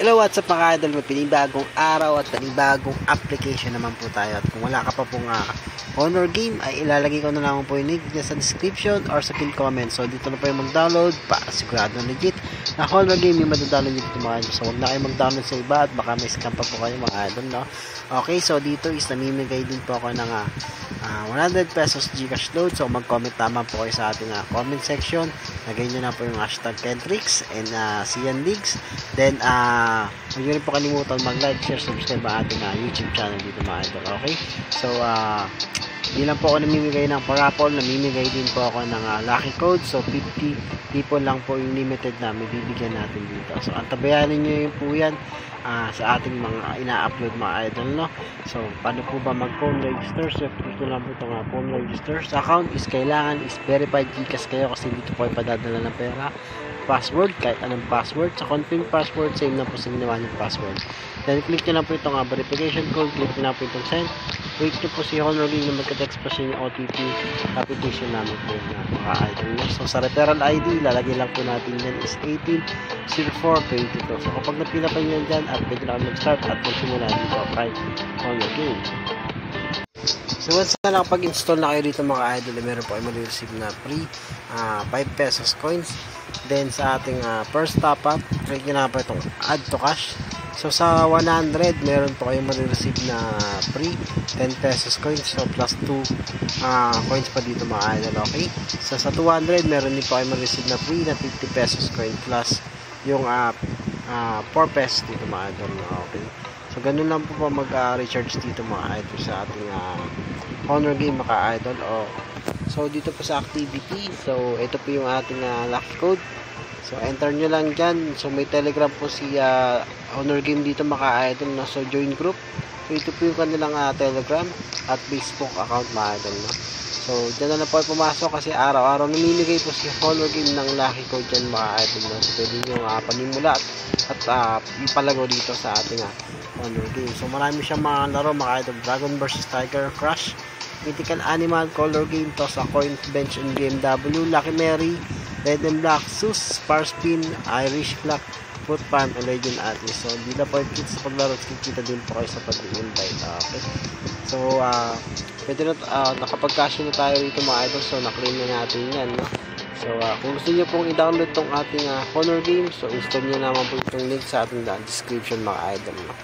Hello, what's up mga idol? May pinibagong araw at panibagong application naman po tayo. At kung wala ka pa pong uh, Honor game, ay ilalagay ko na lang po yung link sa description or sa pin comment. So, dito na po yung mag-download para sigurado legit na Honor game yung mag-download dito mga idol. So, huwag na kayo mag-download sa iba at baka may scam pa po kayo mga idol, no? Okay, so dito is namimigay din po ako ng uh, uh, 100 pesos Gcash load. So, mag-comment naman po kayo sa ating uh, comment section. Lagay nyo na po yung hashtag Kentrix and uh, Sian Leagues. Then, uh, uh, huwag nyo rin po kalimutan mag-like, share, subscribe ang ating uh, YouTube channel dito mga idol. Okay? So, uh, hindi lang po ako namimigay ng parapol, namimigay din po ako ng uh, lucky code. So, 50 people lang po yung limited na may bibigyan natin dito. So, antabayanin nyo yun po yan uh, sa ating mga ina-upload mga idol, no? So, paano po ba mag-phone register? So, ito lang po itong uh, phone register. Sa account is kailangan is verified Gcash kayo kasi dito po ay padadala ng pera password, kahit anong password. Sa confirm password, same na po sa ginawa niyong password. Then, click nyo lang po itong uh, verification code, click nyo lang po itong send. Wait nyo po si Honor Ring na magka-text po siya yung OTP application namin po na idol nyo. So, sa referral ID, lalagay lang po natin yan is 180422. So, kapag napila pa nyo dyan, at pwede na mag-start at magsimula dito kay Honor Game. So once na nakapag-install na kayo dito mga idol, meron po kayo ma-receive na free uh, ah, 5 pesos coins. Then sa ating uh, first top up, click nyo po itong add to cash. So sa 100, meron po kayong ma-receive na free 10 pesos coins. So plus 2 uh, ah, coins pa dito mga idol, okay? So sa 200, meron din po kayo ma-receive na free na 50 pesos coin plus yung uh, uh, 4 pesos dito mga idol, okay? So, ganun lang po po mag-recharge uh, dito mga idol sa ating uh, Honor game mga idol. O, so, dito po sa activity. So, ito po yung ating uh, lock code. So, enter nyo lang dyan. So, may telegram po si uh, Honor game dito mga idol. No? So, join group. So, ito po yung kanilang uh, telegram at Facebook account mga idol. No? So, dyan na lang po pumasok kasi araw-araw namimigay po si Honor Game ng lucky code dyan mga idol. No? So, pwede nyo uh, panimula at, at uh, ipalago dito sa ating uh, Honor Game. So, marami siyang mga laro mga idol. Dragon vs. Tiger Crush, Mythical Animal, Color Game, to sa Coin Bench and BMW, Lucky Mary, Red and Black, Sus, Spar Spin, Irish Clock, Foot Farm, and Legend Atlas. So, hindi na po yung sa paglaro. Kikita din po kayo sa pag-invite. Okay? So, uh, pwede na, uh, nakapag-cash na tayo rito mga idol. So, na-claim na natin yan, no? So, uh, kung gusto niyo pong i-download tong ating uh, Honor game, so install niyo naman po itong link sa ating uh, description mga idol, no?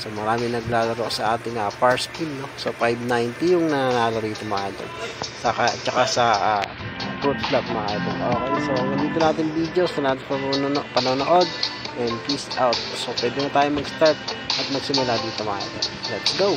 So, marami naglalaro sa ating uh, par spin, no? So, 590 yung nananalo rito mga idol. Saka, tsaka sa uh, fruit slot mga idol. Okay, so, nandito natin video. So, natin panonood. And peace out. So, pwede na tayo mag-start at magsimula dito mga idol. Let's go!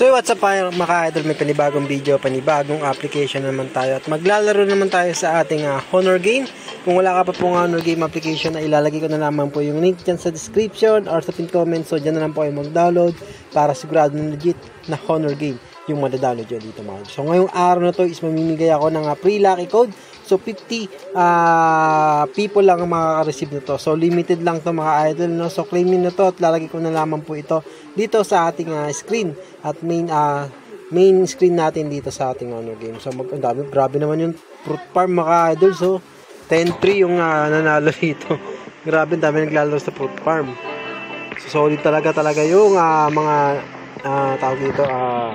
So what's up mga idol, may panibagong video, panibagong application naman tayo at maglalaro naman tayo sa ating uh, Honor game. Kung wala ka pa pong Honor game application na ilalagay ko na naman po yung link dyan sa description or sa pin comment so dyan na lang po kayo mag-download para sigurado na legit na Honor game yung madadownload dyan dito mga. So ngayong araw na to is mamimigay ako ng uh, free lucky code So 50 uh, people lang ang makaka-receive nito. So limited lang to mga idol no. So claiming na to at lalagay ko na lamang po ito dito sa ating uh, screen at main uh, main screen natin dito sa ating ano game. So mag dami grabe naman yung fruit farm mga idol. So 10-3 yung uh, nanalo dito. grabe dami naglalaro sa fruit farm. So solid talaga talaga yung uh, mga uh, tawag dito uh,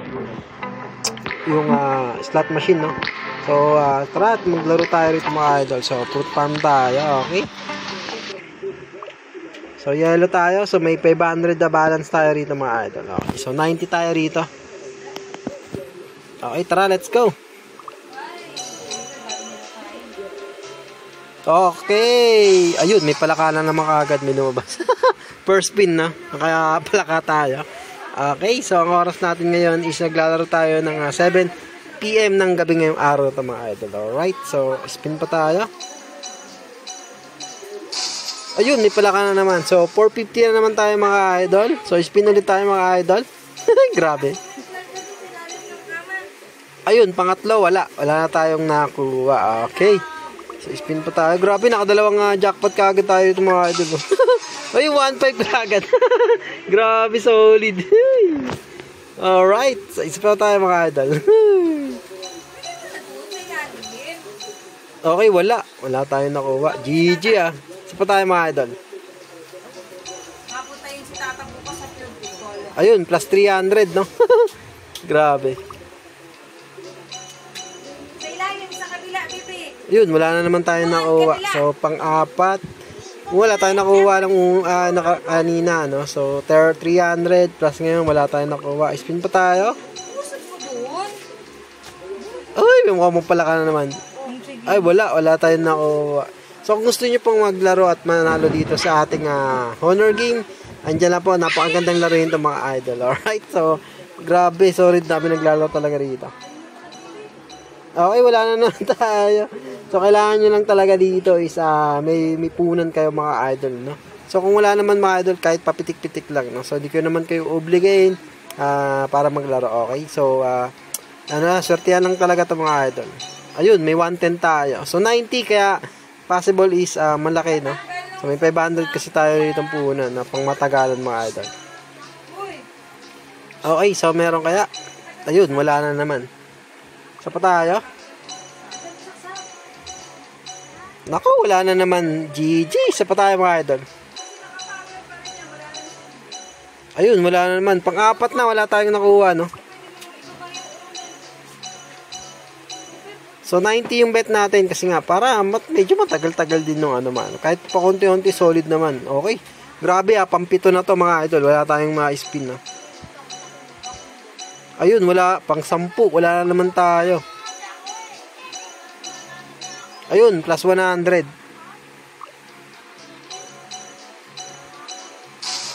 yung uh, slot machine no. So, uh, tara at maglaro tayo rito mga idol. So, fruit farm tayo, okay? So, yellow tayo. So, may 500 na balance tayo rito mga idol. Okay, so 90 tayo rito. Okay, tara, let's go. Okay. Ayun, may palaka na naman kagad may lumabas. First spin na. Kaya palaka tayo. Okay, so ang oras natin ngayon is naglalaro tayo ng uh, 7 PM ng gabi ngayong araw ito mga idol. Alright, so spin pa tayo. Ayun, may pala ka na naman. So, 450 na naman tayo mga idol. So, spin ulit tayo mga idol. Grabe. Ayun, pangatlo, wala. Wala na tayong nakuha. Okay. So, spin pa tayo. Grabe, nakadalawang uh, jackpot kagad tayo ito mga idol. Ay, 1.5 kagad. Grabe, solid. Alright. So, isa pa tayo mga idol. Okay, wala. Wala tayong nakuha. GG ah. Sa Sa pa tayo mga idol. Ayun, plus 300, no? Grabe. Yun, wala na naman tayo nakuha. So, pang-apat. Wala tayo nakuha ng uh, naka, kanina, no? So, ter 300 plus ngayon, wala tayo nakuha. Spin pa tayo. Ay, may mukha mong pala ka na naman. Sige. Ay, wala. Wala tayong nakuha. So, kung gusto niyo pong maglaro at manalo dito sa ating ah, Honor game, andyan na po. Napakagandang laro ito mga idol. Alright? So, grabe. Sorry, dami naglalaro talaga rito. Okay, wala na naman tayo. So, kailangan nyo lang talaga dito is ah, may, may punan kayo mga idol, no? So, kung wala naman mga idol, kahit papitik-pitik lang, no? So, di ko naman kayo obligain ah, para maglaro, okay? So, ah, ano, swertihan lang talaga to mga idol. Ayun, may 110 tayo. So, 90, kaya possible is ah, malaki, no? So, may 500 kasi tayo dito punan na pang matagalan mga idol. Okay, so meron kaya? Ayun, wala na naman. Sa pa tayo? Naku, wala na naman. GG, sa pa tayo mga idol. Ayun, wala na naman. Pang-apat na, wala tayong nakuha, no? So, 90 yung bet natin kasi nga, para mat, medyo matagal-tagal din nung ano man. Kahit pa konti-unti, solid naman. Okay. Grabe ah, pampito na to mga idol. Wala tayong ma-spin na. Ayun, wala. Pang sampu. Wala na naman tayo. Ayun, plus 100.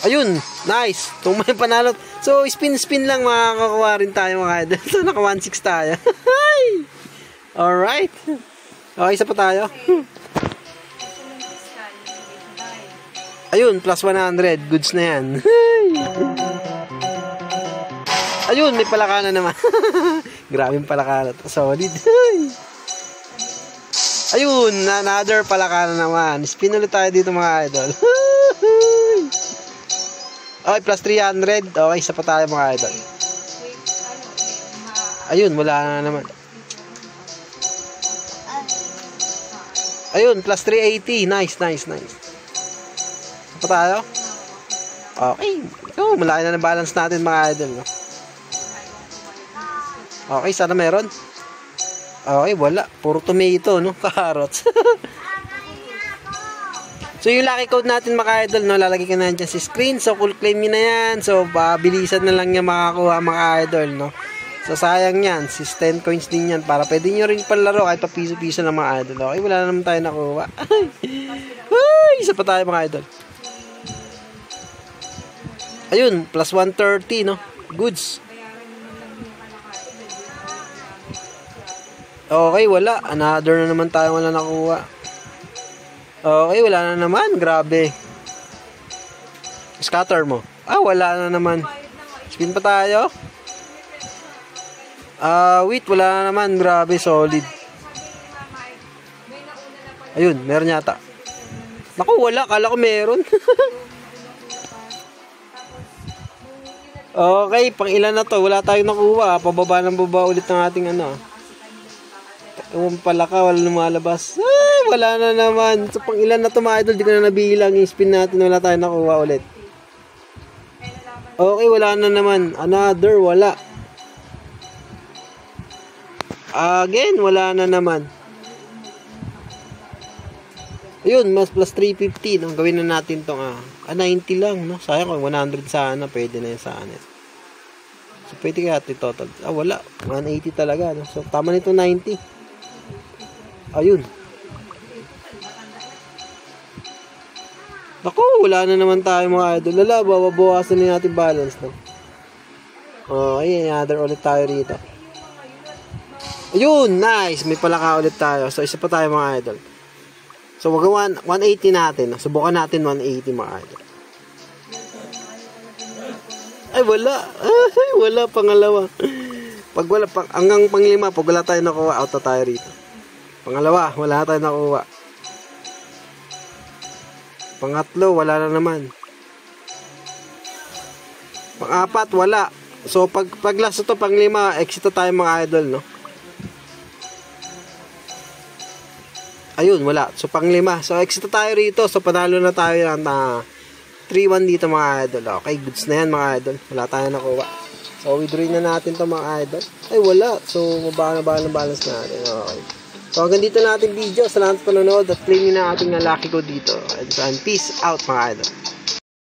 Ayun, nice. Kung may panalo. So, spin-spin lang makakakuha rin tayo mga idol. So, naka 1.6 tayo. Alright. Okay, isa pa tayo. Ayun, plus 100. Goods na yan. Ayun, may palakana naman. Grabe yung palakana. Solid. Ayun, another palakana naman. Spin ulit tayo dito mga idol. okay, plus 300. Okay, isa pa tayo mga idol. Ayun, wala na naman. Ayun, plus 380. Nice, nice, nice. Isa pa tayo? Okay. Oh, malaki na ng balance natin mga idol. No? Okay, sana meron. Okay, wala. Puro tomato, no? Carrots. so, yung lucky code natin mga idol, no? Lalagay ko na dyan sa screen. So, cool claim nyo na yan. So, bilisan na lang yung makakuha mga idol, no? So, sayang yan. Sis 10 coins din yan. Para pwede nyo rin palaro kahit pa piso-piso ng mga idol. Okay, wala na naman tayo nakuha. Ay, isa pa tayo mga idol. Ayun, plus 130, no? Goods. Okay, wala. Another na naman tayo wala nakuha. Okay, wala na naman. Grabe. Scatter mo. Ah, wala na naman. Spin pa tayo. Ah, wait, wala na naman. Grabe, solid. Ayun, meron yata. Naku, wala. Kala ko meron. okay, pang ilan na to? Wala tayong nakuha. Pababa ng baba ulit ng ating ano. Ewan pala ka, wala lumalabas. Ay, wala na naman. So, pang ilan na to mga idol, di ko na nabilang. Yung spin natin, wala tayong nakuha ulit. Okay, wala na naman. Another, wala. Again, wala na naman. Ayun, mas plus 350. No? Gawin na natin tong ah, ah 90 lang. No? Sayang kung 100 sana, pwede na yun sana. So, pwede kaya ito total. Ah, wala. 180 talaga. No? So, tama nito 90. Ayun. Naku, wala na naman tayo mga idol. Lala, bababawasan na natin balance. No? Okay, another ulit tayo rito. Ayun, nice. May palaka ulit tayo. So, isa pa tayo mga idol. So, wag 180 natin. Subukan natin 180 mga idol. Ay, wala. Ay, wala. Pangalawa. Pag wala, pang, hanggang panglima, pag wala tayo nakuha, out tayo rito. Pangalawa, wala tayong nakuha. Pangatlo, wala na naman. Pangapat, wala. So, pag, pag last to, pang lima, exit na tayo mga idol, no? Ayun, wala. So, pang lima. So, exit na tayo rito. So, panalo na tayo ng ah, uh, 3-1 dito mga idol. Okay, goods na yan mga idol. Wala tayo nakuha. So, withdraw na natin to mga idol. Ay, wala. So, mababa na balance natin. Okay. So hanggang dito na ating video. Salamat panonood at claim na ating nalaki ko dito. And peace out mga idol.